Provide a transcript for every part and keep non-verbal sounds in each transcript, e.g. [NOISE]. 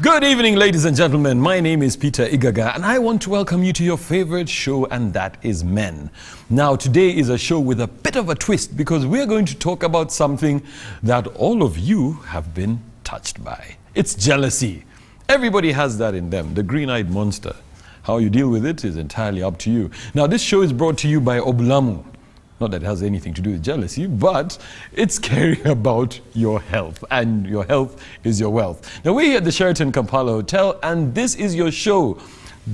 Good evening, ladies and gentlemen. My name is Peter Igaga, and I want to welcome you to your favorite show, and that is Men. Now, today is a show with a bit of a twist because we're going to talk about something that all of you have been touched by. It's jealousy. Everybody has that in them, the green eyed monster. How you deal with it is entirely up to you. Now, this show is brought to you by Obulamu. Not that it has anything to do with jealousy, but it's caring [LAUGHS] about your health, and your health is your wealth. Now, we're here at the Sheraton Kampala Hotel, and this is your show.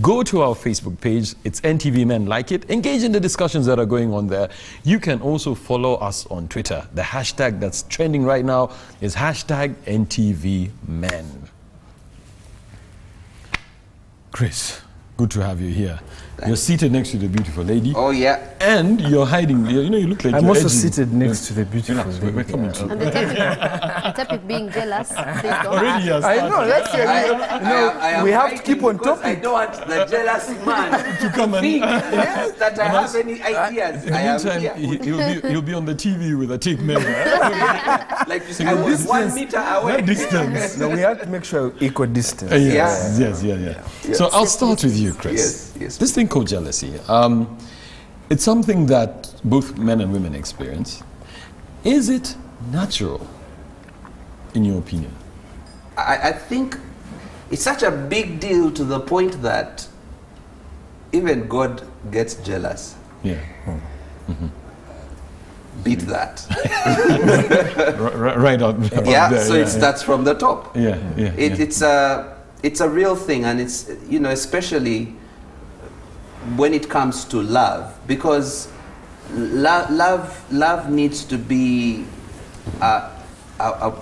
Go to our Facebook page, it's NTV Men Like It. Engage in the discussions that are going on there. You can also follow us on Twitter. The hashtag that's trending right now is hashtag NTV Men. Chris, good to have you here. You're seated next to the beautiful lady. Oh yeah. And you're hiding. You know, you look like I'm you're also edging. seated next to the beautiful Relax, lady. we're coming to And the topic, [LAUGHS] the topic being jealous. Already ask. has I know, let's hear I, you. I, know, am- I we have to keep on because I don't want the jealous man [LAUGHS] to come and. think [LAUGHS] yes, that I have any ideas. In the I am meantime, here. he, he'll, be, he'll be on the TV with a tape measure. Like you see, I was one meter away. That distance. No, we have to make sure equal distance. Uh, yes, yes, yeah, yeah. So I'll start with you, Chris. Yes, yes. This thing called jealousy, um, it's something that both men and women experience. Is it natural, in your opinion? I, I think it's such a big deal to the point that even God gets jealous. Yeah. Beat that. [LAUGHS] Right, right up, yeah, there, so yeah, it starts from the top. Yeah, yeah. It, yeah. It's a it's a real thing, and it's you know especially when it comes to love, because lo- love love needs to be, uh, a, a,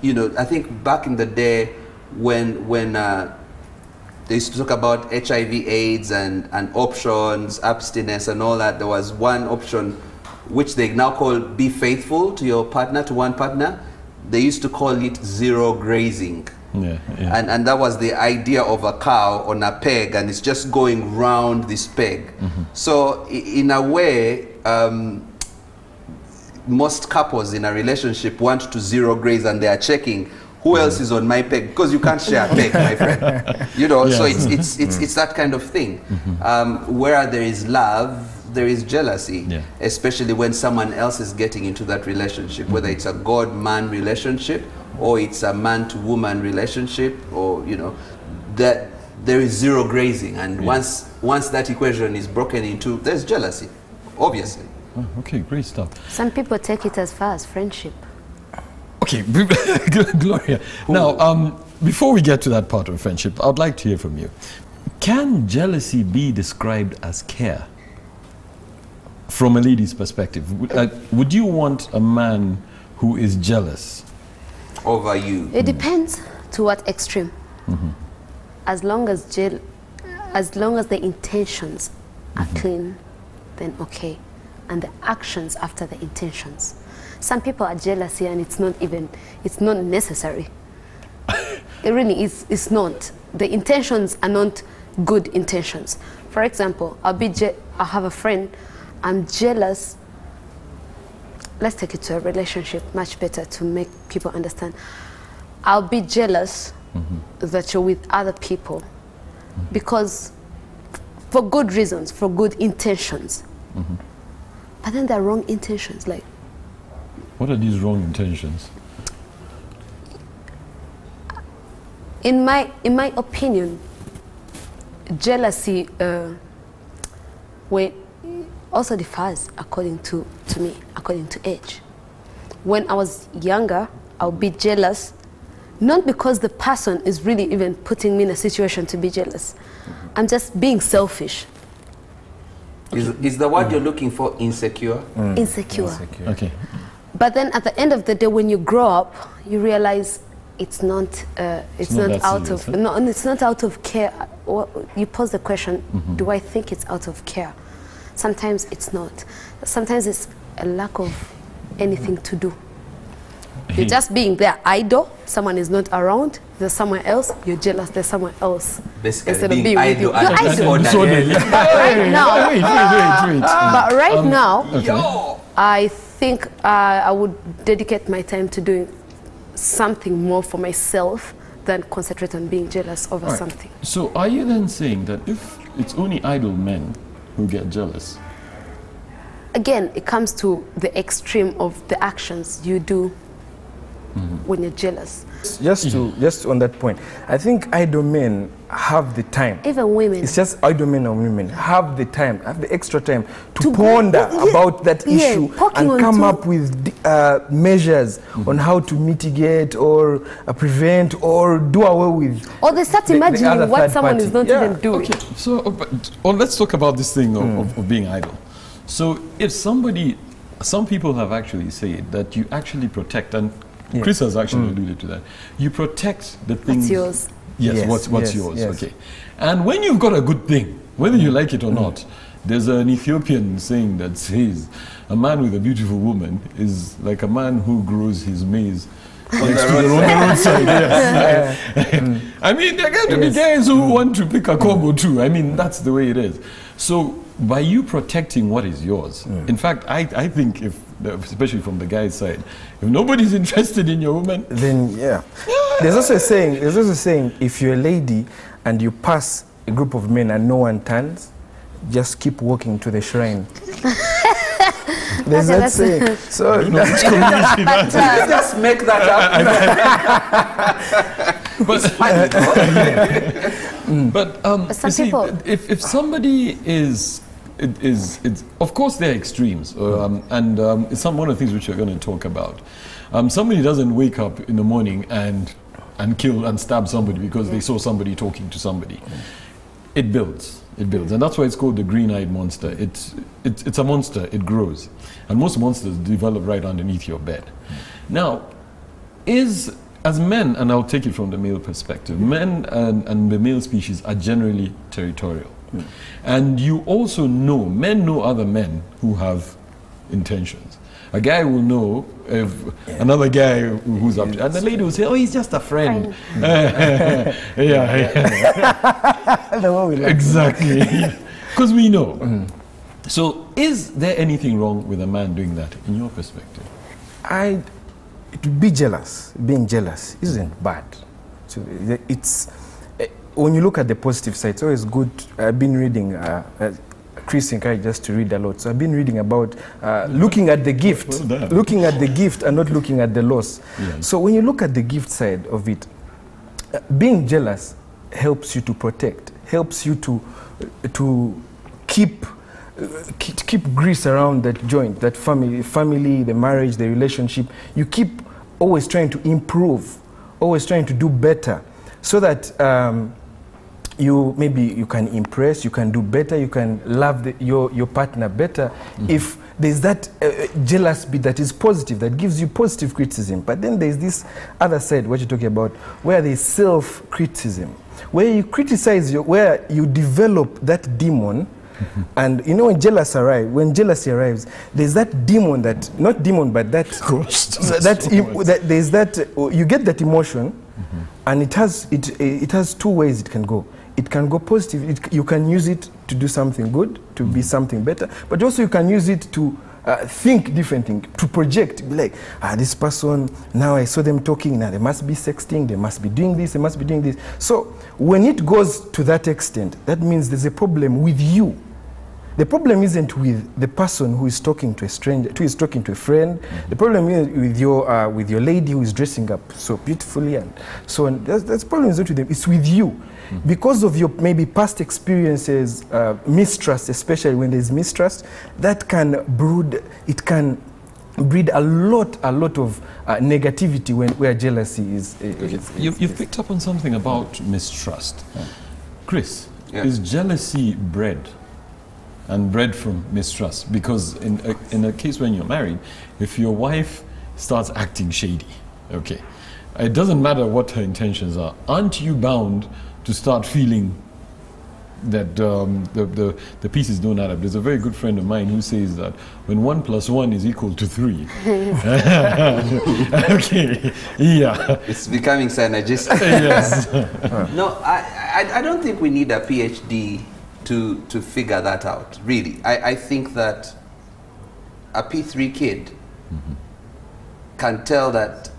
you know, I think back in the day when when uh, they used to talk about HIV/AIDS and and options, abstinence, and all that. There was one option which they now call be faithful to your partner, to one partner. They used to call it zero grazing. Yeah, yeah. And, and that was the idea of a cow on a peg, and it's just going round this peg. So, in a way, um, most couples in a relationship want to zero graze, and they are checking who else is on my peg because you can't share a peg, my [LAUGHS] friend. You know, so Yes. it's it's it's, it's that kind of thing. Um, where there is love, there is jealousy, Yeah. especially when someone else is getting into that relationship, whether it's a God-man relationship or it's a man-to-woman relationship, or you know, that there is zero grazing, and once once that equation is broken into, there's jealousy, obviously. Oh, okay, great stuff. Some people take it as far as friendship. Okay, [LAUGHS] Gloria. Now, um, before we get to that part of friendship, I'd like to hear from you. Can jealousy be described as care? From a lady's perspective, would, uh, you want a man who is jealous? Over you. It hmm. depends to what extreme. Mm-hmm. As long as jail, as long as the intentions are mm-hmm. clean, then okay, and the actions after the intentions. Some people are jealous here, and it's not even it's not necessary. [LAUGHS] it really is. It's not. The intentions are not good intentions. For example, I'll be je- I have a friend. I'm jealous. Let's take it to a relationship much better to make people understand. I'll be jealous that you're with other people because for good reasons for good intentions. But then there are wrong intentions like What are these wrong intentions? in my in my opinion jealousy uh, when also differs according to to me according to age when i was younger i'll be jealous not because the person is really even putting me in a situation to be jealous i'm just being selfish Is, is the word mm. you're looking for mm. insecure? insecure Okay. But then at the end of the day, when you grow up, you realize it's not, uh, it's, not not, out serious, of, huh? no, and it's not out of care. You pose the question, mm-hmm. do I think it's out of care? Sometimes it's not. Sometimes it's a lack of anything to do. You're just being there idle, someone is not around, there's someone else, you're jealous, there's someone else. Basically, Instead of being being with you. idle You're and idle. disorderly. Disorderly. But right now, Wait, wait, wait, wait. but right now, Yo! I think uh, I would dedicate my time to doing something more for myself than concentrate on being jealous over Right. something. So are you then saying that if it's only idle men who get jealous, Again, it comes to the extreme of the actions you do mm-hmm. when you're jealous. Just to just on that point, I think idle men have the time. Even women. It's just idle men and women have the time, have the extra time to, To go- ponder yeah, about that yeah, issue and come up with uh, measures on how to mitigate or uh, prevent or do away with. or they start the- the imagining other what someone party. is not Yeah. even doing. Okay, so uh, but, or let's talk about this thing of, of, of being idle. So if somebody, some people have actually said that you actually protect, and Yeah. Chris has actually alluded to that. You protect the things. Yes, Yes, what's what's yes, yours? yes. Okay, and when you've got a good thing, whether you mm-hmm. like it or mm-hmm. not, there's an Ethiopian saying that says, "A man with a beautiful woman is like a man who grows his maize." [LAUGHS] next to the road- the roadside, yes. [LAUGHS] I mean, there are going to be guys who mm-hmm. want to pick a combo too. I mean, that's the way it is. So, by you protecting what is yours, mm. in fact, I, I think if, especially from the guy's side, if nobody's [LAUGHS] interested in your woman, Then yeah, there's also a saying. There's also a saying: if you're a lady and you pass a group of men and no one turns, just keep walking to the shrine. [LAUGHS] There's Okay, that saying. So you know, which community that [LAUGHS] is. Did you just make that up? But, [LAUGHS] but um, But some see, people- if, if somebody is, it is, it's, of course there are extremes, um, and um, it's some, one of the things which we're going to talk about. Um, somebody doesn't wake up in the morning and, and kill and stab somebody because they mm. saw somebody talking to somebody. It builds, it builds, and that's why it's called the green-eyed monster. It's, it's, it's a monster, it grows, and most monsters develop right underneath your bed. Mm. Now, is as men, and I'll take it from the male perspective, mm. men and, and the male species are generally territorial. And you also know, men know other men who have intentions. A guy will know if another guy who's up to, and the lady will say, "Oh, he's just a friend." [LAUGHS] yeah, yeah, [LAUGHS] the one we like. exactly. [LAUGHS] Because we know. So, is there anything wrong with a man doing that, in your perspective? I to be jealous, being jealous isn't bad. So it's eh, when you look at the positive side, it's always good. I've been reading. Uh, uh, Chris encouraged us to read a lot, so I've been reading about uh, looking at the gift, Well looking at the gift, and not looking at the loss. Yes. So when you look at the gift side of it, uh, being jealous helps you to protect, helps you to to keep uh, keep, keep grease around that joint, that family, family, the marriage, the relationship. You keep always trying to improve, always trying to do better, so that. Um, you maybe you can impress, you can do better, you can love the, your, your partner better if there's that uh, jealous bit that is positive, that gives you positive criticism. But then there's this other side, what you're talking about, where there's self criticism, where you criticize, your, where you develop that demon. And you know when jealous arrive, when jealousy arrives, there's that demon that not demon but that [LAUGHS] Ghost. [LAUGHS] that, So that there's that uh, you get that emotion, and it has it it has two ways it can go. It can go positive. It, you can use it to do something good, to be something better, but also you can use it to uh, think different thing, to project. Be like, ah, this person. Now I saw them talking. Now they must be sexting. They must be doing this. They must be doing this. So when it goes to that extent, that means there's a problem with you. The problem isn't with the person who is talking to a stranger, who is talking to a friend. The problem is with your uh, with your lady who is dressing up so beautifully and so on. That's, that's the problem is not with them. It's with you, because of your maybe past experiences, uh, mistrust, especially when there's mistrust, that can brood. It can breed a lot, a lot of uh, negativity when where jealousy is. is, is- You, you've picked up on something about mistrust. Chris, Yeah. is jealousy bred and bred from mistrust? Because in a, in a case when you're married, if your wife starts acting shady, okay, it doesn't matter what her intentions are, aren't you bound to start feeling that um, the, the, the pieces don't add up. There's a very good friend of mine who says that when one plus one is equal to three. [LAUGHS] [LAUGHS] okay, yeah, It's becoming synergistic. [LAUGHS] yes. No, I, I, I don't think we need a PhD to, to figure that out, really. I, I think that a P3 kid can tell that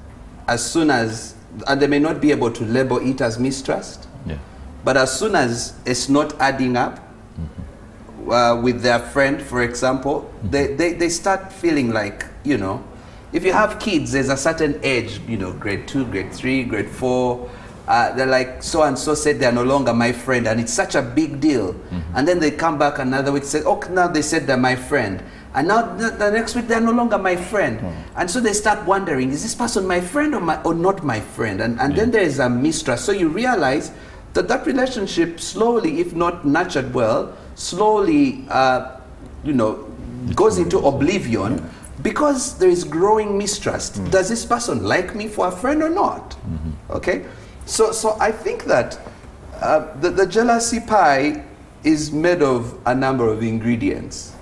as soon as and they may not be able to label it as mistrust. Yeah. But as soon as it's not adding up uh, with their friend, for example, they, they, they start feeling like, you know, if you have kids, there's a certain age, you know, grade two, grade three, grade four. Uh, they're like, so and so said they're no longer my friend, and it's such a big deal. And then they come back another week, say, oh, now they said they're my friend. And now the, the next week they're no longer my friend. And so they start wondering, is this person my friend or, my, or not my friend? And, and then there is a mistrust. So you realize that that relationship slowly, if not nurtured well, slowly, uh, you know, goes into oblivion because there is growing mistrust. Does this person like me for a friend or not? Okay, so so I think that uh, the, the jealousy pie is made of a number of ingredients.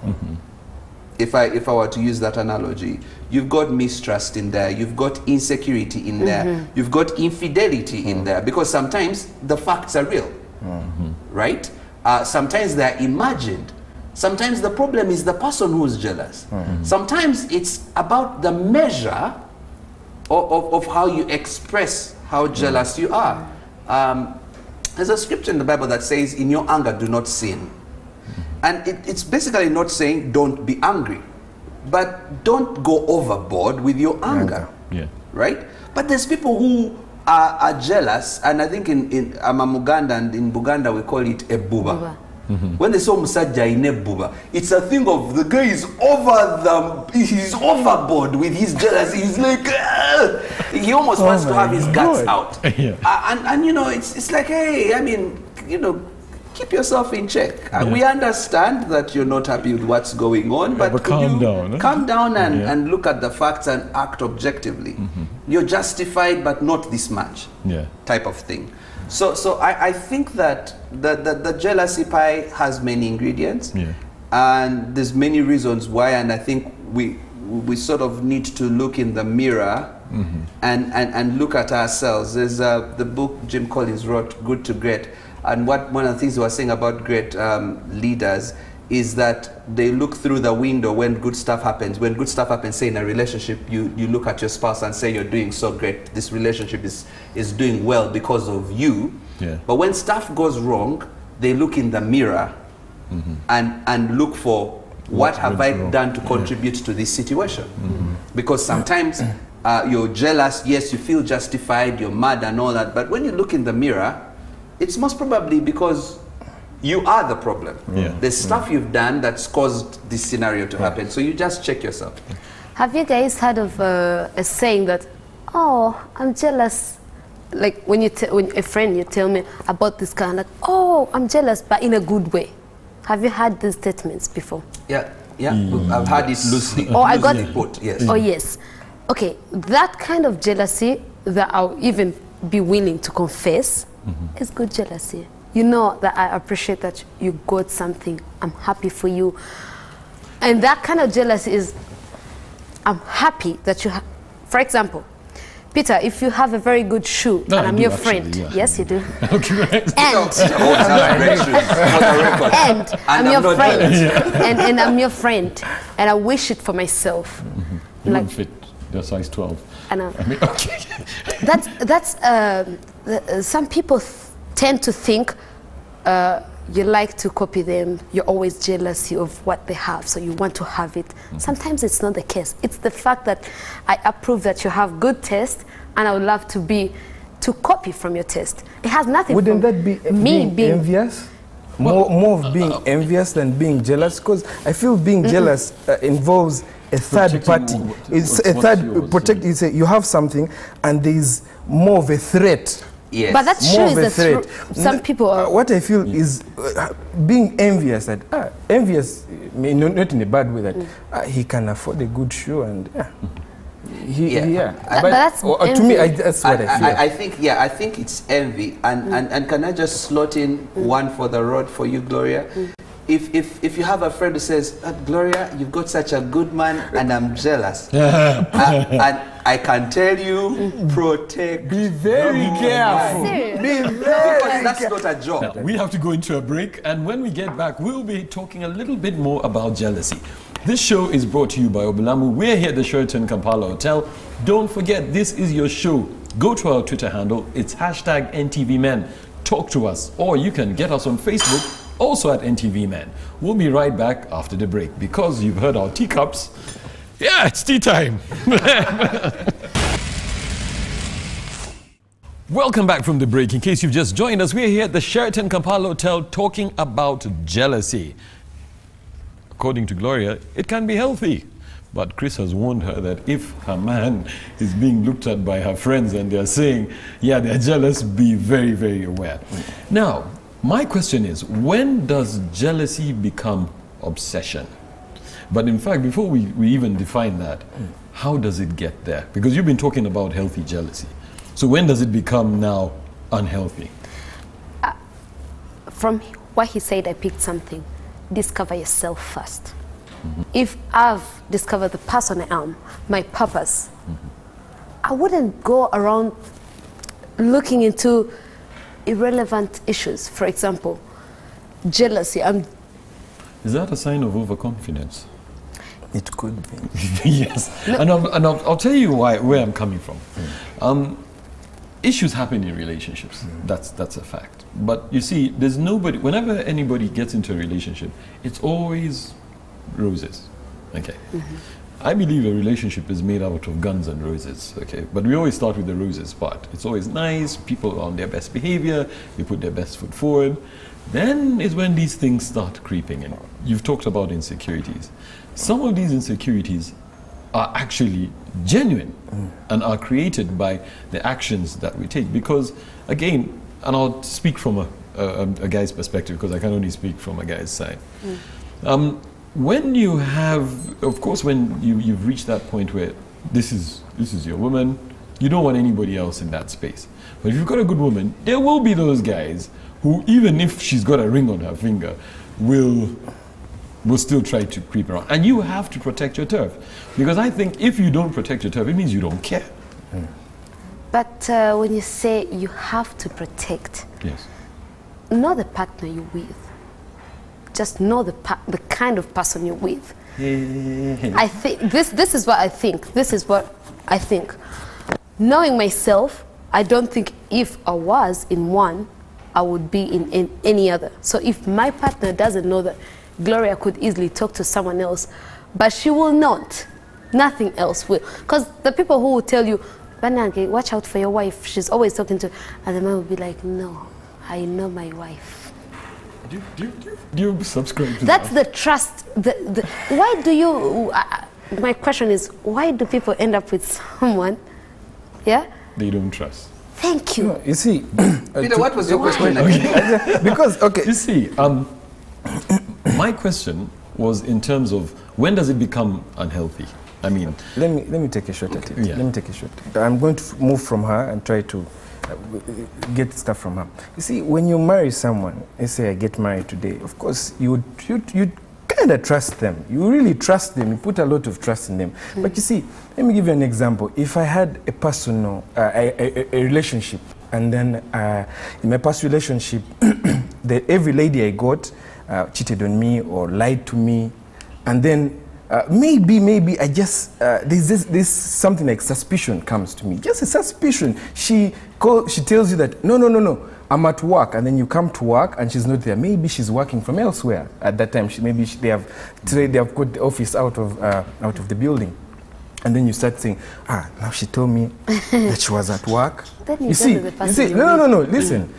If I if I were to use that analogy, you've got mistrust in there, you've got insecurity in there, mm-hmm. you've got infidelity in there because sometimes the facts are real mm-hmm. right? Uh, sometimes they're imagined. Sometimes the problem is the person who's jealous. Mm-hmm. Sometimes it's about the measure of, of, of how you express how jealous you are. Um, there's a scripture in the Bible that says, In your anger, do not sin. And it, it's basically not saying don't be angry, but don't go overboard with your anger Yeah. right? But there's people who are, are jealous, and I think in, in I'm a Muganda, and in Buganda we call it a buba. Buba. When they saw Musajja in a buba, it's a thing of the guy is over the, he's overboard with his jealousy. He's like, "Ah!" he almost wants to have his guts God. out. [LAUGHS] Yeah. Uh, and, and you know, it's, it's like, hey, I mean, you know, keep yourself in check. Uh, We understand that you're not happy with what's going on, but, but calm you down, eh? calm down and, Yeah. and look at the facts and act objectively. You're justified, but not this much Yeah. type of thing. So, so I, I think that the, the, the jealousy pie has many ingredients, Yeah. and there's many reasons why. And I think we we sort of need to look in the mirror and, and, and look at ourselves. There's uh, the book Jim Collins wrote, Good to Great, and what one of the things we was saying about great um, leaders is that they look through the window when good stuff happens. When good stuff happens, say in a relationship, you, you look at your spouse and say you're doing so great. This relationship is, is doing well because of you. Yeah. But when stuff goes wrong, they look in the mirror and, and look for what, What have I wrong? done to contribute to this situation. Because sometimes uh, you're jealous, yes, you feel justified, you're mad and all that. But when you look in the mirror, it's most probably because you are the problem. Yeah. There's stuff you've done that's caused this scenario to happen. So you just check yourself. Have you guys heard of uh, a saying that, oh, I'm jealous? Like when you te- when a friend you tell me about this guy, I'm like, oh, I'm jealous, but in a good way. Have you heard these statements before? Yeah, yeah. I've had it loosely. Oh, I got- loosely put. Yes. Oh yes. Okay, that kind of jealousy that I'll even be willing to confess is good jealousy. You know that I appreciate that you got something. I'm happy for you. And that kind of jealousy is I'm happy that you have for example, Peter, if you have a very good shoe No, and I I'm your actually, friend. yeah. Yes, you do. [LAUGHS] Okay, right. And Always have great shoes, for the record. and, I'm, I'm your friend, jealous. [LAUGHS] and, and I'm your friend, and I wish it for myself. Mm-hmm. You Like- won't fit your size 12. And I, I mean, [LAUGHS] okay. that's that's um, the, uh, some people th- tend to think uh, you like to copy them. You're always jealous of what they have, so you want to have it. Sometimes it's not the case. It's the fact that I approve that you have good taste, and I would love to be to copy from your taste. It has nothing. Wouldn't from that be me being, being envious? More, more of being envious than being jealous? Because I feel being jealous uh, involves a third party. what- It's a third yours, protect. It's a, you have something, and there is more of a threat. Yes. But that's More true. of Is a threat. some N- people uh, are. what I feel is uh, being envious. That ah, envious, not, not in a bad way. That ah, he can afford a good shoe, and yeah, he, Yeah. yeah. But that's uh, to me, I, that's what I, I, feel. I, I think, yeah, I think it's envy. And, and, and can I just slot in one for the road for you, Gloria? If, if, if you have a friend who says, "Ah, Gloria, you've got such a good man and I'm jealous. [LAUGHS] uh, and I can tell you, protect. Be very careful. Serious? Be Because very that's not a job. We have to go into a break, and when we get back, we'll be talking a little bit more about jealousy. This show is brought to you by Obulamu. We're here at the Sheraton Kampala Hotel. Don't forget, this is your show. go to our Twitter handle. It's hashtag NTVmen. Talk to us. Or you can get us on Facebook, also at NTV Man. We'll be right back after the break because you've heard our teacups. Yeah, it's tea time. [LAUGHS] Welcome back from the break. In case you've just joined us, we're here at the Sheraton Kampala Hotel talking about jealousy. According to Gloria, it can be healthy. But Chris has warned her that if her man is being looked at by her friends and they're saying, yeah, they're jealous, be very, very aware. Now, my question is when does jealousy become obsession? But in fact, before we, we even define that, how does it get there? Because you've been talking about healthy jealousy. So when does it become now unhealthy? Uh, from what he said, I picked something. Discover yourself 1st mm-hmm. If I've discovered the person I am, my purpose, mm-hmm. I wouldn't go around looking into irrelevant issues. For example, jealousy. I'm Is that a sign of overconfidence? It could be. [LAUGHS] yes. And, I'll, and I'll, I'll tell you why, where I'm coming from. Hmm. Um, issues happen in relationships. Hmm. That's, that's a fact. But you see, there's nobody, whenever anybody gets into a relationship, it's always roses. Okay. Mm-hmm. I believe a relationship is made out of guns and roses, okay? But we always start with the roses part. It's always nice, people are on their best behavior, they put their best foot forward. Then is when these things start creeping in. You've talked about insecurities. Some of these insecurities are actually genuine and are created by the actions that we take. Because, again, and I'll speak from a, a, a guy's perspective because I can only speak from a guy's side. Um, when you have, of course, when you, you've reached that point where this is, this is your woman, you don't want anybody else in that space. But if you've got a good woman, there will be those guys who, even if she's got a ring on her finger, will will still try to creep around. And you have to protect your turf. Because I think if you don't protect your turf, it means you don't care. But uh, when you say you have to protect, Yes. not the partner you're with. Just know the, pa- the kind of person you're with. I think this, this is what I think. This is what I think. Knowing myself, I don't think if I was in one, I would be in, in any other. So if my partner doesn't know that Gloria could easily talk to someone else, but she will not, nothing else will. Because the people who will tell you, Banange, watch out for your wife, she's always talking to, and the man will be like, no, I know my wife. Do, you- do, do, you- do subscribe to That's that? the trust. The, the, why do you? Uh, my question is, why do people end up with someone? Yeah. They don't trust. Thank you. You see, [CLEARS THROAT] Peter, what was your question again? [LAUGHS] because okay, You see, um, [COUGHS] my question was in terms of when does it become unhealthy? I mean, let me let me take a shot at it. Yeah. Let me take a shot. I'm going to f- move from her and try to uh, get stuff from her. You see, when you marry someone, let's say I get married today, of course you you you kind of trust them. You really trust them. You put a lot of trust in them. But you see, let me give you an example. If I had a personal uh, a, a, a relationship, and then uh, in my past relationship, [CLEARS THROAT] the, every lady I got uh, cheated on me or lied to me, and then uh, maybe, maybe I just uh, there's this, this something like suspicion comes to me. Just a suspicion. She call, she tells you that no, no, no, no. I'm at work, and then you come to work, and she's not there. Maybe she's working from elsewhere at that time. She, maybe she, they have today they have got the office out of uh, out of the building, and then you start saying, ah, now she told me that she was at work. [LAUGHS] You you see, you see, no, no, no, no. Listen,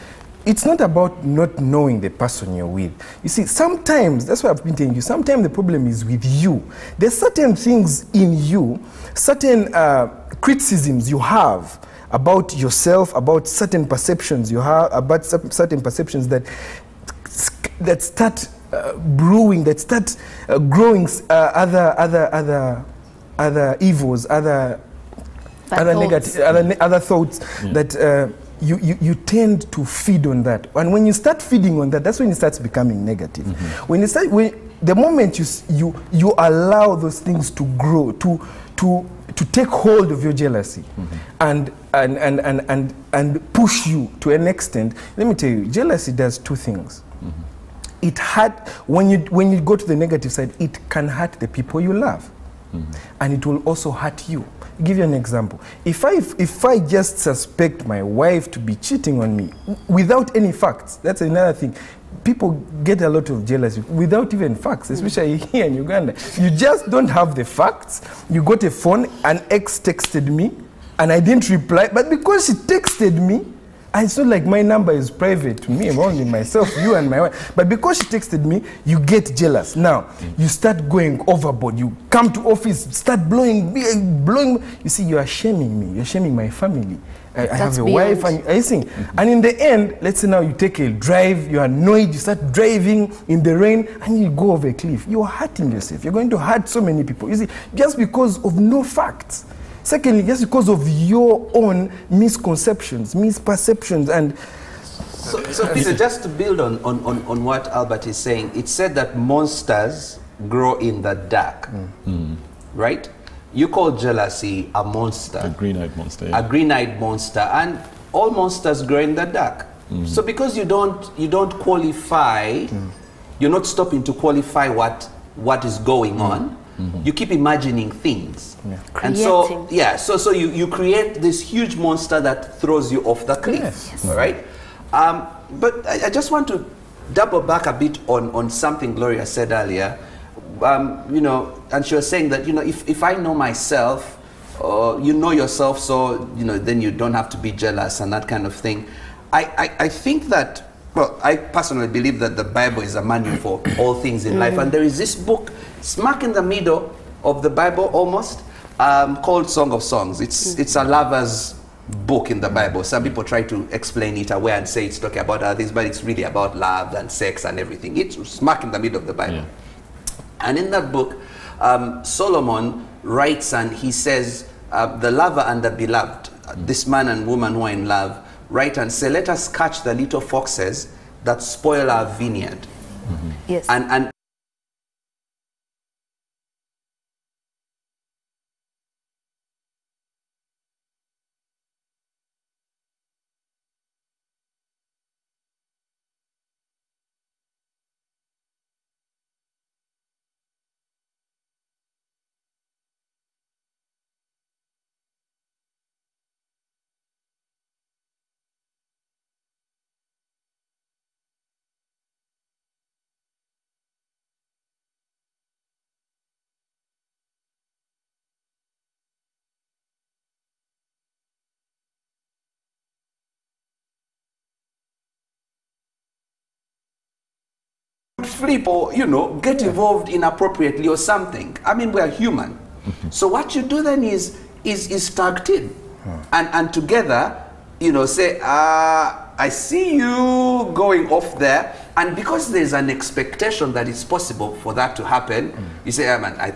it's not about not knowing the person you're with. You see, sometimes, that's why I've been telling you, sometimes the problem is with you. There's certain things in you, certain uh, criticisms you have about yourself, about certain perceptions you have, about certain perceptions that, that start uh, brewing, that start uh, growing uh, other, other, other, other evils, other Bad other thoughts. negative, other, ne- other thoughts that uh, you, you, you tend to feed on that. And when you start feeding on that, that's when it starts becoming negative. Mm-hmm. When you start, when, the moment you, you, you allow those things to grow, to, to, to take hold of your jealousy mm-hmm. and, and, and, and, and, and push you to an extent, let me tell you, jealousy does two things. Mm-hmm. It hurt, when you, when you go to the negative side, it can hurt the people you love. And it will also hurt you. Give you an example. If I if I just suspect my wife to be cheating on me without any facts, that's another thing. People get a lot of jealousy without even facts, especially [LAUGHS] here in Uganda. You just don't have the facts. You got a phone, an ex texted me, and I didn't reply. But because she texted me, it's not like my number is private to me, only myself, you and my wife. But because she texted me, you get jealous. Now, you start going overboard. You come to office, start blowing, blowing. You see, you are shaming me. You're shaming my family. I, I have a wife, beyond. and I see. And in the end, let's say now you take a drive, you're annoyed, you start driving in the rain, and you go over a cliff. You're hurting yourself. You're going to hurt so many people. You see, just because of no facts. Secondly, just because of your own misconceptions, misperceptions, and So, so Peter, just to build on, on, on, on what Albert is saying, it said that monsters grow in the dark, hmm. right? You call jealousy a monster. A green-eyed monster. yeah. a green-eyed monster and all monsters grow in the dark hmm. so because you don't you don't qualify hmm. you're not stopping to qualify what what is going on you keep imagining things. And so yeah so so you, you create this huge monster that throws you off the cliff Yes. all right? Um, but I, I just want to double back a bit on on something gloria said earlier. Um, you know and she was saying that you know if, if i know myself uh, you know yourself, so you know then you don't have to be jealous and that kind of thing. I, I, I think that well, I personally believe that the Bible is a manual for all things in life, and there is this book smack in the middle of the Bible almost um, called Song of Songs. It's it's a lover's book in the Bible. Some people try to explain it away and say it's talking about other things, but it's really about love and sex and everything. It's smack in the middle of the Bible. Yeah. And in that book, um, Solomon writes and he says, uh, The lover and the beloved, uh, this man and woman who are in love, write and say, Let us catch the little foxes that spoil our vineyard. Mm-hmm. Yes. And, and flip or you know get involved inappropriately or something. I mean we're human. [LAUGHS] So what you do then is is is tag team and and together you know say uh i see you going off there. And because there's an expectation that it's possible for that to happen you say yeah man i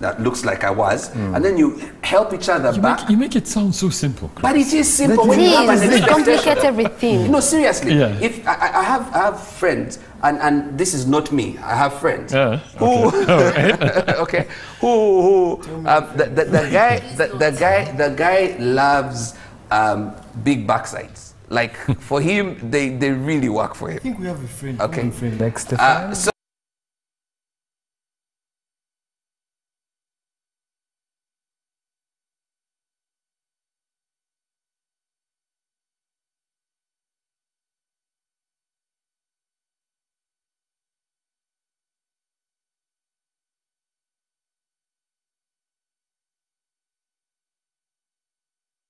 that looks like i was and then you help each other You back make, you make it sound so simple. Chris. but it is simple That when it you have an. It expectation. complicates everything. No, seriously. Yeah. If I, I I have I have friends, and, and this is not me. I have friends Yeah, who okay [LAUGHS] [LAUGHS] who who uh, the, the, the guy the, the guy the guy loves um, big backsides. Like for him, they, they really work for him. I think we have a friend. Okay. common friend like Uh, so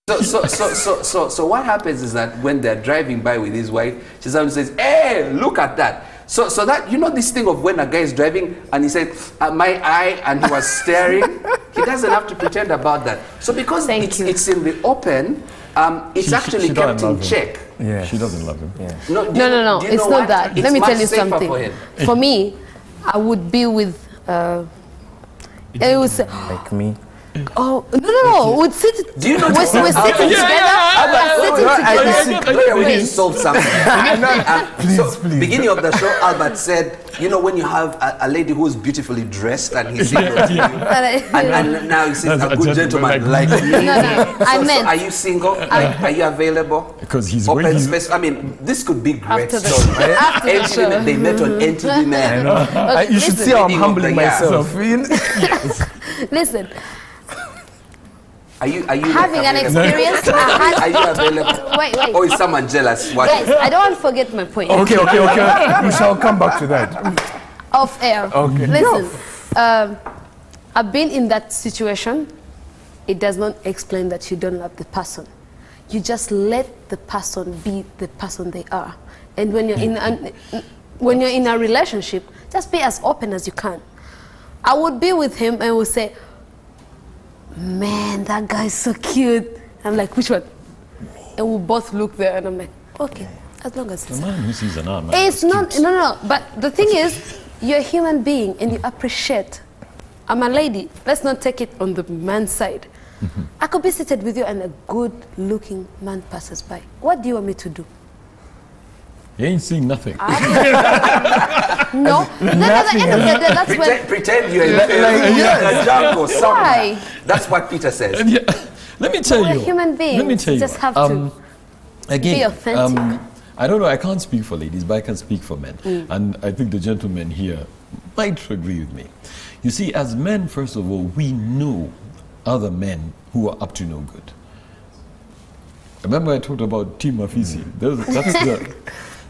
So, so, so, so, so, so what happens is that when they're driving by with his wife, she suddenly says, hey, look at that. So, so that, you know this thing of when a guy is driving and he said, uh, my eye, and he was staring, [LAUGHS] he doesn't have to pretend about that. So because Thank it's, you. it's in the open, um, it's She- she- actually she doesn't kept in love him. check. yeah. She doesn't love him. Yeah. No, do No, no, no. It's not what? that. It's Let me tell you something. For. For me, I would be with. Uh, it was. Like me. Oh no no no! We'd sit. Do you know we're, we're sitting [LAUGHS] Yeah, together. Albert, We're wait, sitting I together. we need to solve something. [LAUGHS] Uh, Please, so, please. beginning of the show, Albert said, you know, when you have a, a lady who's beautifully dressed and he's single to you, And and, now he says, a a good gentleman like like me." No, no, I So- so are you single? Are, are you available? Because he's Open space. I mean, this could be great After the- story. after the show. men, they met on NTV I Men. know. I- you should see how I'm the humbling myself. [LAUGHS] Listen, Are you are you having an like available? experience, I Are you available? wait, wait. Or is someone jealous? What? Guys, I don't want to forget my point. Okay, okay, okay. we shall come back to that. Off air. Okay. Listen, um, I've been in that situation. It does not explain that you don't love the person. You just let the person be the person they are. And when you're in an, when you're in a relationship, just be as open as you can. I would be with him and would say, "Man, that guy's so cute." I'm like, "Which one?" And we both look there, and I'm like, "Okay, as long as it's The man who sees an arm. it's not, no, no, no. But the thing is, you're a human being and you appreciate. I'm a lady. Let's not take it on the man's side. Mm-hmm. I could be seated with you and a good looking man passes by. What do you want me to do? You ain't seen nothing. No. Then at the end of the day, that's when. Pretend, pretend you're in, Like- like, you're yes. in a jungle somewhere. Why? That's what Peter says. Yeah, let me tell We're you. human beings. Let me tell you. Just have um, to again, be authentic. Um, I don't know. I can't speak for ladies, but I can speak for men, Mm. and I think the gentlemen here might agree with me. You see, as men, first of all, we know other men who are up to no good. Remember, I talked about Team Afisi. Those- That's the [LAUGHS]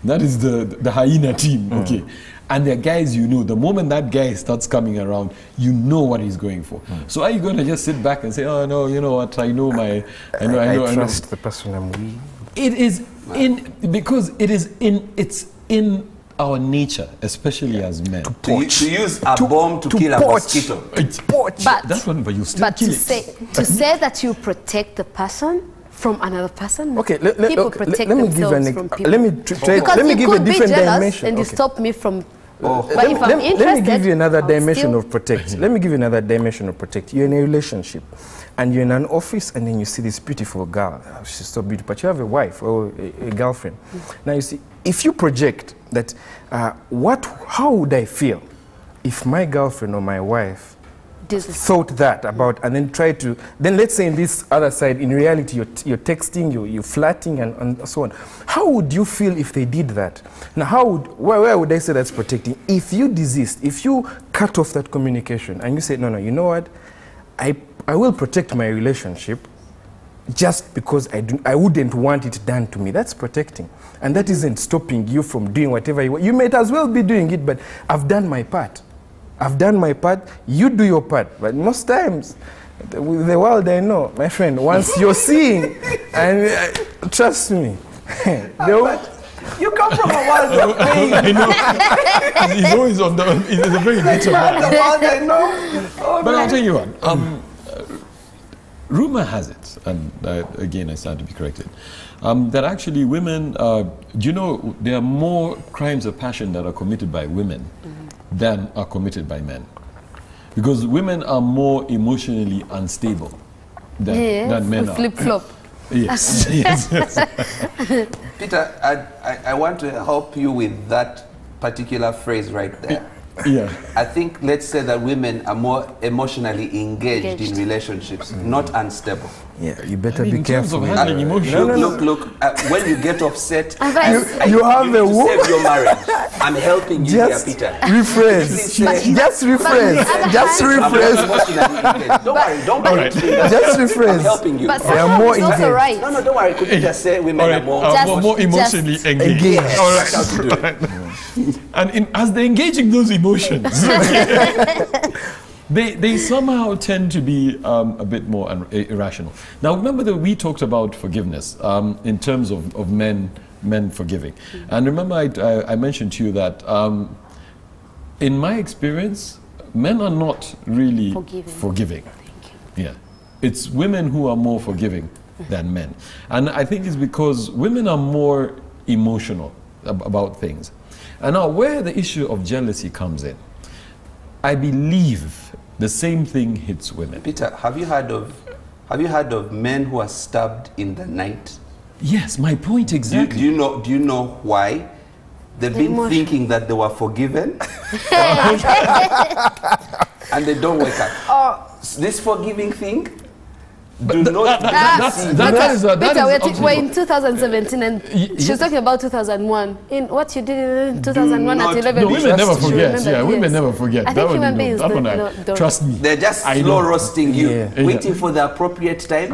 that is the the hyena team. Mm. Okay. And they're guys you know. The moment that guy starts coming around, you know what he's going for. Mm. So are you going to just sit back and say, "Oh no, you know what? I know my, I know, I, I, know, I know." trust the person I'm with. It is in because it is in it's in our nature, especially as men. To, u- to use a bomb to, kill a mosquito. It's- But, That's one, but you still but kill to it. say, to say that you protect the person from another person. Okay, let, let, people okay, let- protect let me give an from people. let me try, because let me you give a different dimension. and you Okay. stop me from. Oh. But let, if I'm let, me- let me give you another I'll dimension of protect. [LAUGHS] let me give you another dimension of protect. You're in a relationship, and you're in an office, and then you see this beautiful girl. Oh, she's so beautiful, but you have a wife or a, a girlfriend. Now you see, if you project that, uh, what, how would I feel if my girlfriend or my wife This is thought that about and then try to then let's say in this other side in reality you're, you're texting you're, you're flirting and, and so on how would you feel if they did that now how would where, where would i say that's protecting if you desist if you cut off that communication and you say no no you know what i i will protect my relationship just because I, do, I wouldn't want it done to me. That's protecting. And that isn't stopping you from doing whatever you want. You might as well be doing it, but I've done my part. I've done my part, you do your part. But most times, the- with the world I know, my friend, once you're seeing, [LAUGHS] and uh, trust me, [LAUGHS] they'll- You come from a world of pain. [LAUGHS] I know. he's always on the. He's a very bitter man. the world I know. Oh, But man. I'll tell you what. Um, uh, rumor has it, and uh, again I stand to be corrected, um, that actually women. Uh, do you know there are more crimes of passion that are committed by women than are committed by men, because women are more emotionally unstable than, yeah, than men are. flip flop. [LAUGHS] Yes, yes, yes. [LAUGHS] Peter, I, I, I want to help you with that particular phrase right there. yeah. I think let's say that women are more emotionally engaged, Engaged. in relationships, not unstable. Yeah, you better I mean, be careful. of handling that. emotions. No, no, look, no. look, look. Uh, when you get upset, And I- vice- I- You have need a to save your marriage. I'm helping you Just here, Peter. rephrase. But- Just rephrase. Just I'm rephrase. Don't worry, don't worry. right. Just I'm rephrase. helping you. But They are more it's also engaged. right. No, no, don't worry. Could you just say women All are more, uh, Just- more, more emotionally just- engaged. Engaged. All That's how to do it. [LAUGHS] And in, as they're engaging those emotions, [LAUGHS] [LAUGHS] they, they somehow tend to be um, a bit more un- irrational. Now, remember that we talked about forgiveness um, in terms of, of men, men forgiving. And remember, I, I, I mentioned to you that um, in my experience, men are not really Forgiving. forgiving. Yeah. It's women who are more forgiving than men. And I think it's because women are more emotional ab- about things. And now, where the issue of jealousy comes in, I believe the same thing hits women. Peter, have you heard of have you heard of men who are stabbed in the night? Yes, my point Do you, exactly. do you know do you know why? They've been emotion. thinking that they were forgiven [LAUGHS] [LAUGHS] and they don't wake up. Oh. This forgiving thing, Do th- not that- that- that's- Peter, that- that is a- that Peter, is we're, up t- to we're in 2017 and Y- she's talking about 2001. In what you did in 2001 not at 11. No, women Just never forget. remember, Yeah, women yes. never forget. I that think one, human beings that don't- one I- don't- don't. Trust me. They're just I slow know. roasting you, Yeah. waiting for the appropriate time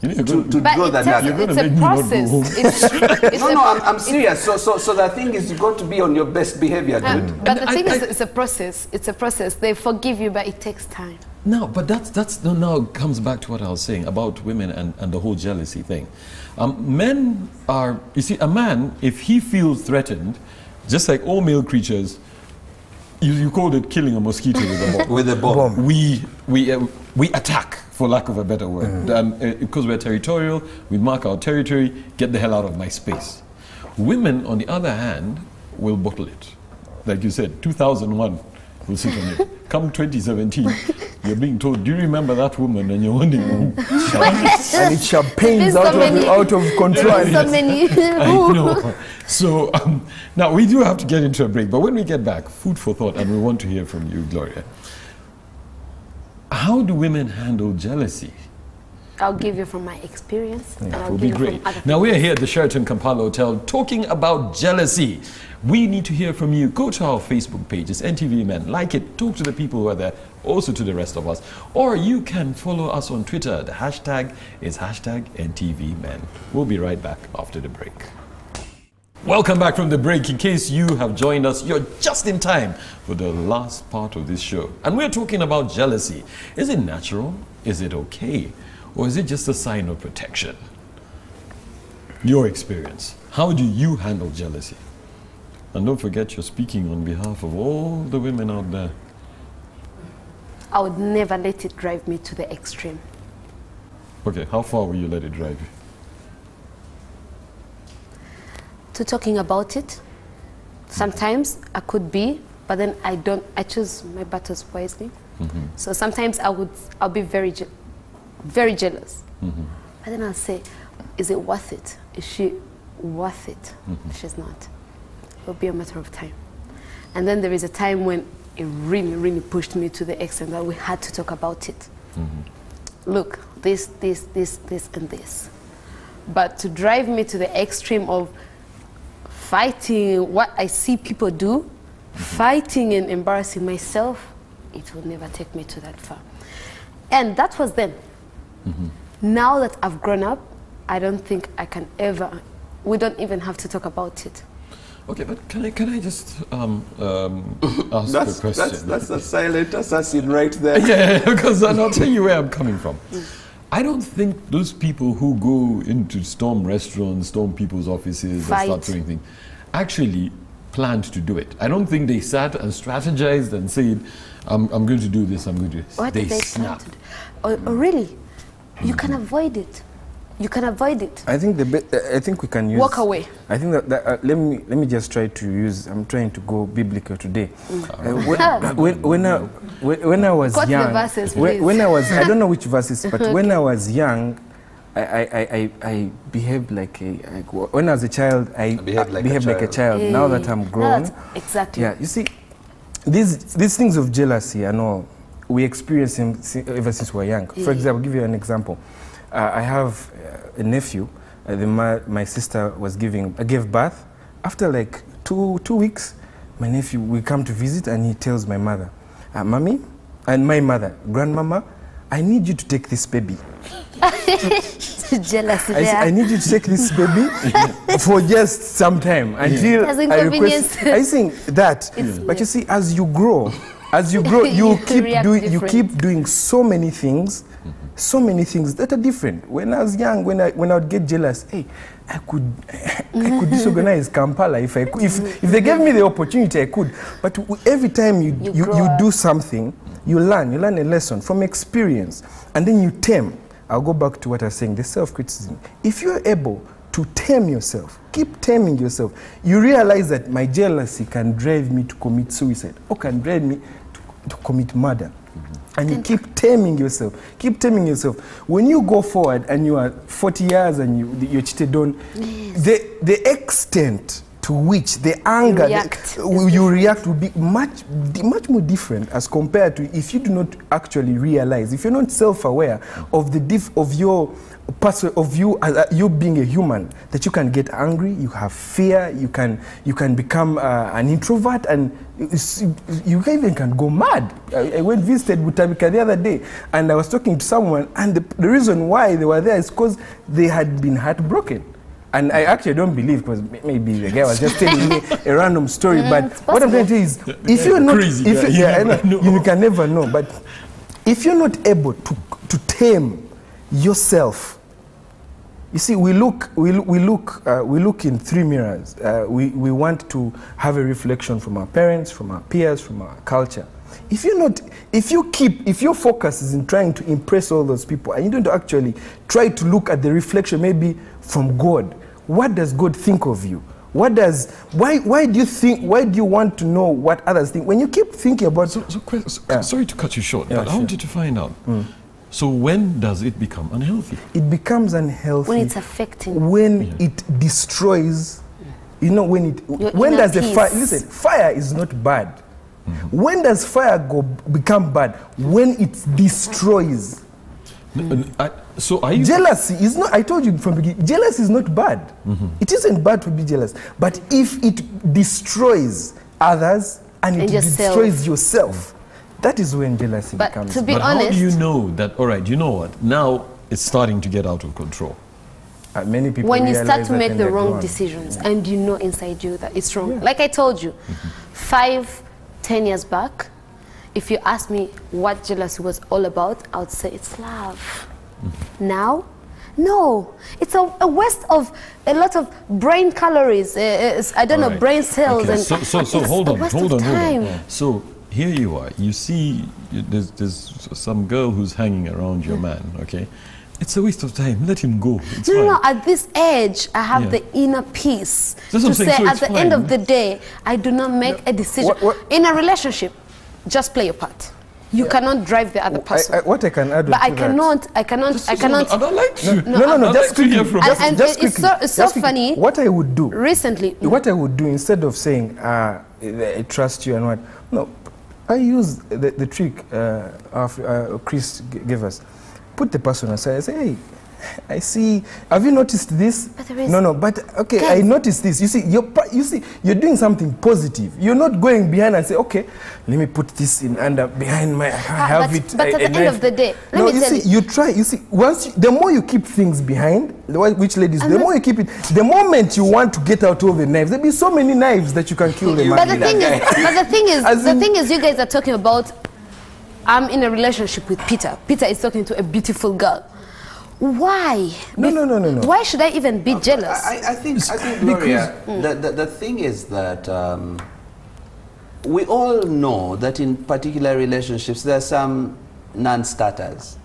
You know, you're to, gonna- to But draw it the nut. You're gonna it's a make me not go process. home. It's, [LAUGHS] it's No, a, no, I'm, I'm serious. So, so, so the thing is, you've got to be on your best behavior, dude. Um, but the I- thing I- is, it's a process. It's a process. They forgive you, but it takes time. No, but that's that's no, now comes back to what I was saying about women and, and the whole jealousy thing. Um, men are you see a man if he feels threatened, just like all male creatures, you, you called it killing a mosquito with a bomb. [LAUGHS] With a bomb. Bomb. we we uh, we attack for lack of a better word um, uh, because we're territorial we mark our territory get the hell out of my space women on the other hand will bottle it like you said 2001 will sit on it come 2017 you're being told do you remember that woman and you're wondering and it's champagne's There's so out of, many- out of control. So many. [LAUGHS] I know. So um, now we do have to get into a break, but when we get back, food for thought, and we want to hear from you, Gloria. How do women handle jealousy? I'll give you from my experience. and That I'll would be great. Now we're here at the Sheraton Kampala Hotel talking about jealousy. We need to hear from you. Go to our Facebook page, it's NTV Men. Like it, talk to the people who are there, also to the rest of us. Or you can follow us on Twitter. The hashtag is hashtag NTV Men. We'll be right back after the break. Welcome back from the break. In case you have joined us, you're just in time for the last part of this show. And we're talking about jealousy. Is it natural? Is it okay? Or is it just a sign of protection? Your experience. How do you handle jealousy? And don't forget you're speaking on behalf of all the women out there. I would never let it drive me to the extreme. Okay, how far will you let it drive you? To talking about it, sometimes I could be, but then I don't. I choose my battles wisely. Mm-hmm. So sometimes I would. I'll be very, je- very jealous. Mm-hmm. But then I'll say, is it worth it? Is she worth it? Mm-hmm. She's not. It'll be a matter of time. And then there is a time when it really, really pushed me to the extent that we had to talk about it. Mm-hmm. Look, this, this, this, this, and this. But to drive me to the extreme of fighting what I see people do, mm-hmm. fighting and embarrassing myself, it will never take me to that far. And that was then. Mm-hmm. Now that I've grown up, I don't think I can ever, we don't even have to talk about it. Okay, but can I, can I just um, um, [LAUGHS] ask That's, a question? that's, that's a silent assassin right there. [LAUGHS] yeah, because and I'll tell you where I'm coming from. I don't think those people who go into storm restaurants, storm people's offices, Fight. and start doing things, actually planned to do it. I don't think they sat and strategized and said, "I'm, I'm going to do this. I'm going to." do this." What they did they snap. plan to do? Oh, oh, really? You can avoid it. You can avoid it. I think the be- I think we can use. Walk away. I think that, that uh, let me let me just try to use. I'm trying to go biblical today. Uh, when, when, when I when, when I was Quote the young, verses, when, please. when I was I don't know which verses, [LAUGHS] but when I was young, I I, I, I, I behaved like a like, when I was a child. I, behaved like a behaved like a child. child. Now that I'm grown, that's- exactly. yeah, you see, these these things of jealousy and all, we experience them ever since we're young. For example, I'll give you an example. Uh, I have uh, a nephew. Uh, the ma- my sister was giving, uh, gave birth. After like two two weeks, my nephew will come to visit, and he tells my mother, uh, "Mommy, and my mother, grandmama, I need you to take this baby. [LAUGHS] Jealous I. I need you to take this baby [LAUGHS] for just some time until As I request. I think that, [LAUGHS] but you see, as you grow, as you grow, you You keep doing, you keep doing so many things, so many things that are different. When I was young, when I when I would get jealous, hey, I could, [LAUGHS] I could disorganize Kampala if I could. If, if they gave me the opportunity, I could. But every time you You you, you do something, you learn, you learn a lesson from experience, and then you tame. I'll go back to what I was saying, the self-criticism. If you're able to tame yourself, keep taming yourself, you realize that my jealousy can drive me to commit suicide or can drive me to, to commit murder. And you keep taming yourself, keep taming yourself. When you go forward and you are 40 years and you, you're cheated on, the, the extent to which the anger react is you react will be much much more different as compared to if you do not actually realize if you're not self-aware of the diff of your person of you as uh, you being a human that you can get angry you have fear you can you can become uh, an introvert and you even can go mad. I, I went visited Butabika the other day and I was talking to someone and the, the reason why they were there is because they had been heartbroken and I actually don't believe because maybe the guy was just telling me a random story. but what I'm trying to tell you is, if you're not, crazy if you, you yeah, I know, know. you can never know. But if you're not able to to tame yourself, you see, we look, we, we look, uh, we look in three mirrors. Uh, we, we want to have a reflection from our parents, from our peers, from our culture. If you're not, if you keep, if your focus is in trying to impress all those people, and you don't actually try to look at the reflection maybe from God, what does God think of you? What does, why, why do you think, why do you want to know what others think? When you keep thinking about, So, so, so- Yeah. sorry to cut you short, Yeah, but I sure. wanted to find out. Hmm. So when does it become unhealthy? it becomes unhealthy when it's affecting when it destroys you know when it Your when inner does the fire listen fire is not bad hmm. when does fire go become bad when it destroys N- I- so are you jealousy is not i told you from beginning jealousy is not bad It isn't bad to be jealous but if it destroys others and it yourself. destroys yourself that is when jealousy But becomes to be But honest how do you know that? All right, you know what? Now it's starting to get out of control. Uh, many people when you start to make the wrong gone. decisions and you know inside you that it's wrong like i told you five ten years back if you ask me what jealousy was all about i would say it's love now no it's a, a waste of a lot of brain calories uh, uh, i don't All know right. brain cells Okay, and so, so, so hold on, hold on, hold on. So here you are. You see, you- there's, there's some girl who's hanging around your man. Okay, it's a waste of time. Let him go. It's No, no, no. At this age, I have Yeah. the inner peace That's to say so at it's the end of the day, I do not make a decision. What- what- In a relationship, just play your part. You cannot drive the other person. I, I, what I can add but on I to that- cannot, I cannot, I cannot. I'd like to. No, no, no, I'd just like to quickly. from just, And- and just it's quickly, so- it's so just quickly. funny. What I would do, Recently, what I would do instead of saying, uh, I trust you and what, no, I use the, the trick uh, of, uh, Chris g- gave us. Put the person aside and say, hey, I see, have you noticed this? But there is- no, no, but okay, I noticed this. You see, you're, you see, you're doing something positive. You're not going behind and say, okay, let me put this in under behind my, I ah, have but- it. but at the end of knife." the day, let no, me you tell see, you- you try, you see, once you, the more you keep things behind, which ladies, I'm the more you keep it, the moment you want to get out all the knives, there'll be so many knives that you can kill the man. but the thing is, but the thing is, [LAUGHS] As the in- thing is, you guys are talking about. I'm in a relationship with Peter. Peter is talking to a beautiful girl. Why? No, no, no, no, no. Why should I even be jealous? I, I think, I think Gloria, the, the, the thing is that um, we all know that in particular relationships there are some non-starters.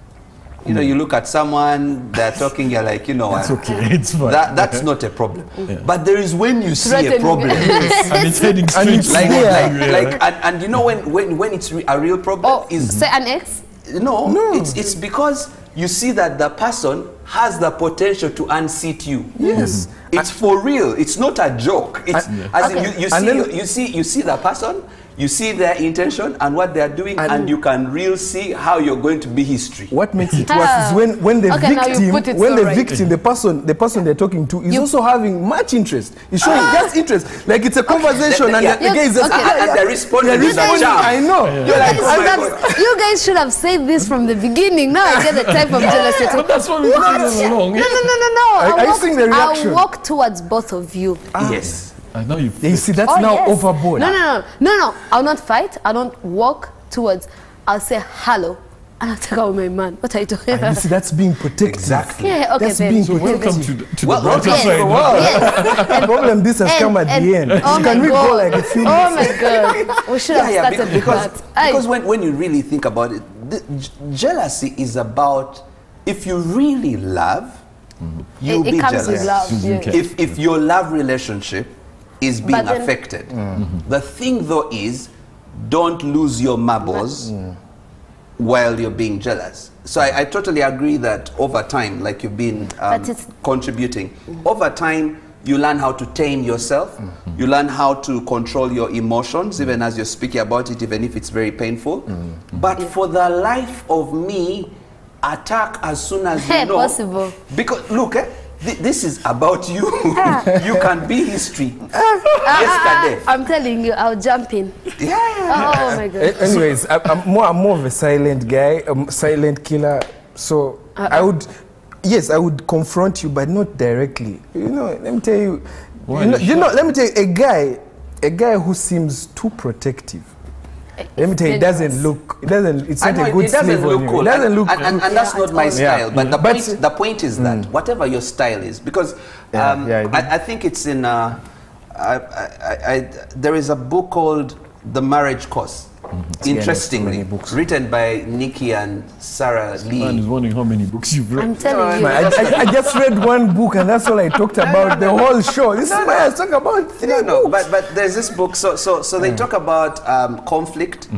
You know, you look at someone, they're talking, you're like, you know, It's okay. It's fine. that, that's not a problem. But there is when you see a Threatening. problem. [LAUGHS] [LAUGHS] and it's heading straight it's like, towards you, like, yeah. like and, and you know when, when, when it's re- a real problem oh, is say an ex? no, No. It's, it's because you see that the person has the potential to unseat you. Yes. It's for real. It's not a joke. It's And- as in Okay. you, you see then- you, you see you see the person, you see their intention and what they are doing, and, And- you can real see how you're going to be history. What makes it worse is when, when the Okay, victim, when so the right. victim, the person, the person they're talking to is You- also having much interest. He's showing just interest, like it's a conversation, and Yeah. the, the guy is just Okay. "Ah, And yeah." they're responding They're a responding. charm. I know. You You're like, guys, oh "Oh my my God." you guys should have said this from the beginning. Now I get the type of [LAUGHS] jealousy. to- But that's what we No, bring no, along. No, no, no, no, no. Are- I'll are you walk- seeing the reaction? I'll walk towards both of you. yes. I know you. You see, that's Oh, now yes. overboard. No, no, no, no, no. I'll not fight. I don't walk towards. I'll say hello, and I'll take out my man. What are you talking And you see, that's being protected. Exactly. Yeah, okay, That's then. being So welcome to, the- to Well, the brighter welcome to side. the now. Yes. [LAUGHS] The problem this has And- come at and- the end. Oh Can my we go God. like a film? Oh my god. We should have Yeah, yeah, started because, with because, that. Aye. because when, when you really think about it, the, j- jealousy is about if you really love, mm-hmm. you'll it, be it comes jealous. with love. Yeah. can. if, if your love relationship is being then- affected, the thing though is don't lose your marbles mm. while you're being jealous. So I, I totally agree that over time, like you've been um, contributing, mm. over time you learn how to tame yourself, mm-hmm. you learn how to control your emotions, even as you're speaking about it, even if it's very painful. Mm-hmm. Mm-hmm. But for the life of me, attack as soon as you [LAUGHS] know. possible. Because look, eh, thi- this is about you. [LAUGHS] you can be history. [LAUGHS] Yesterday. I'm telling you, I'll jump in. Yeah. Oh, oh my God. A- Anyways, I, I'm more, I'm more of a silent guy, a silent killer. So uh-uh. I would, yes, I would confront you, but not directly. You know, let me tell you, Why you know, you know, let me tell you, a guy, a guy who seems too protective. Let me tell you, it doesn't look, it doesn't, it's not know, a it- good it doesn't look cool. It doesn't look and, and, and that's Yeah, not my style. Yeah. But the But- point, the point is that whatever your style is, because Yeah, um, yeah, I I, I think it's in. Uh, I, I, I, there is a book called The Marriage Course. Interestingly, books. written by Nicky and Sarah Lee. Man is wondering how many books you've read. I'm telling you. I, I, I just read one book and that's all I talked about the whole show. This is why I was talking about three no, no, books. but but there's this book. So so so they talk about um, conflict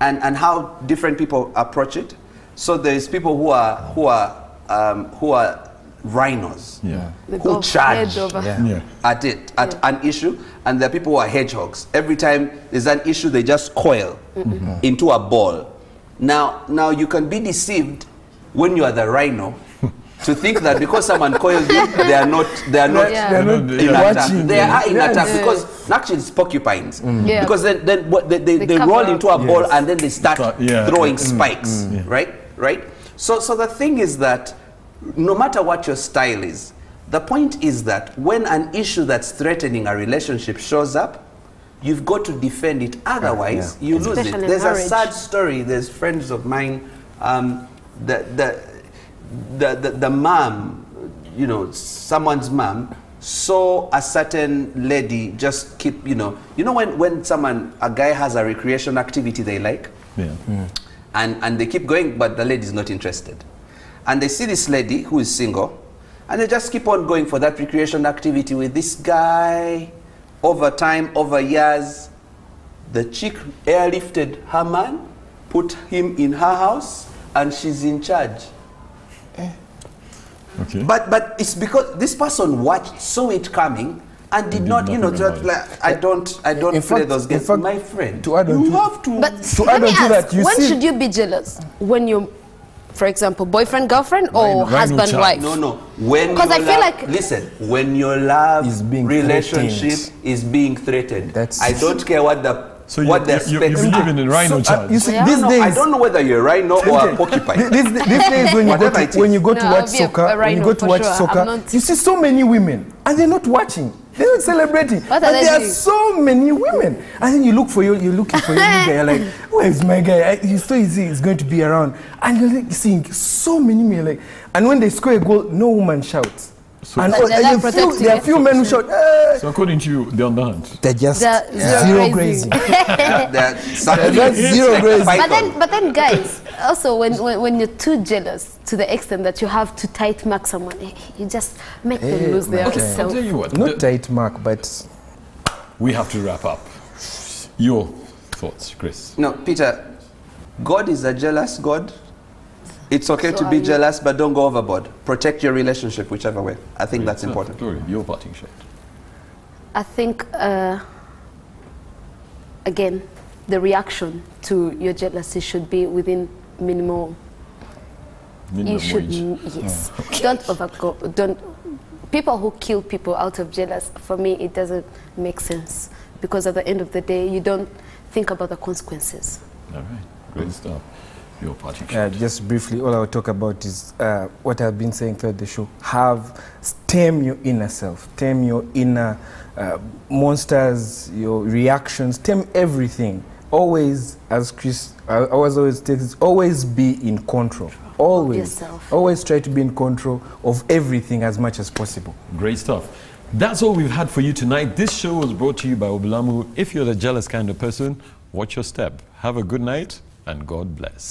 and and how different people approach it. So there's people who are who are um, who are rhinos Yeah. They who go charge. Yeah. Yeah. at it at an issue, and there are people who are hedgehogs. Every time there's an issue, they just coil mm-hmm. into a ball. Now now you can be deceived when you are the rhino. To think that because someone coils you, they are not, they are not Yeah. They're not In in attack. watching. They are in Yeah. attack Yeah. because actually it's porcupines. Mm. Yeah. Because then, then what they, they, They they roll up. into a ball and then they start Start- yeah. throwing Mm. spikes, mm, right? Right? So, so the thing is that no matter what your style is, the point is that when an issue that's threatening a relationship shows up, you've got to defend it. Otherwise, you lose it. in There's a sad story. There's friends of mine. Um, the, the, the, the, the mom, you know, someone's mom saw a certain lady just keep, you know, you know when, when someone, a guy has a recreation activity they like, Yeah. and, and they keep going, but the lady's not interested. And they see this lady who is single, and they just keep on going for that recreation activity with this guy over time, over years. The chick airlifted her man, put him in her house, and she's in charge. Eh. Okay. But but it's because this person watched, saw it coming, and did did not, you know, just like I eh, don't, I don't In play fact- those games. fact, My friend, to add on you to- have to. But To let add me on to ask, that, you when see- should you be jealous? When you, for example, boyfriend, girlfriend, or Rhino- rhino husband, child. wife? No, no. When 'Cause your I feel like- listen, when your love Is being relationship threatened. is being threatened, That's- I don't care what the So you, what the you, you, you specs believe are. in the rhino So, uh, you see, Yeah. these No, days, I don't know whether you're a rhino or a porcupine. These, these [LAUGHS] days when you go to, it when is. you go to watch I'll be a- soccer, when you go to watch sure. Soccer, you see so many women and they're not watching. They're not celebrating. What but are they there are so many women. And then you look for your, you're looking for your new guy. You're like, [LAUGHS] where's my guy? I, you so easy, he's going to be around. And you're like, seeing so many men. Like, and when they score a goal, no woman shouts. So- and But all- they're and not you feel- protecting there are it. few men who shout, eh. So according to you, they're on the hunt. They're just They're zero, [LAUGHS] zero grazing. grazing. They're sucking That's zero like a grazing. But then, but then, guys, also when, when, when you're too jealous to the extent that you have to tight mark someone, you just make them Eh, lose their okay. I'll self. tell you what. Not the- tight mark, but we have to wrap up. Your thoughts, Chris. No, Peter, God is a jealous God. It's okay So to be jealous, but don't go overboard. Protect your relationship, whichever way. I think that's Great stuff. important. Gloria, your parting shot. I think, uh, again, the reaction to your jealousy should be within minimal. Minimum you should, wage. n- yes. Don't overgo. Don't. People who kill people out of jealous, for me, it doesn't make sense because at the end of the day, you don't think about the consequences. All right. Great stuff. Your parting Uh, just briefly, all I'll talk about is uh, what I've been saying throughout the show. Have, tame your inner self, tame your inner uh, monsters, your reactions, tame everything. Always, as Chris, I I always always takes, always be in control. Always, yourself. always try to be in control of everything as much as possible. Great stuff. That's all we've had for you tonight. This show was brought to you by Obulamu. If you're the jealous kind of person, watch your step. Have a good night and God bless.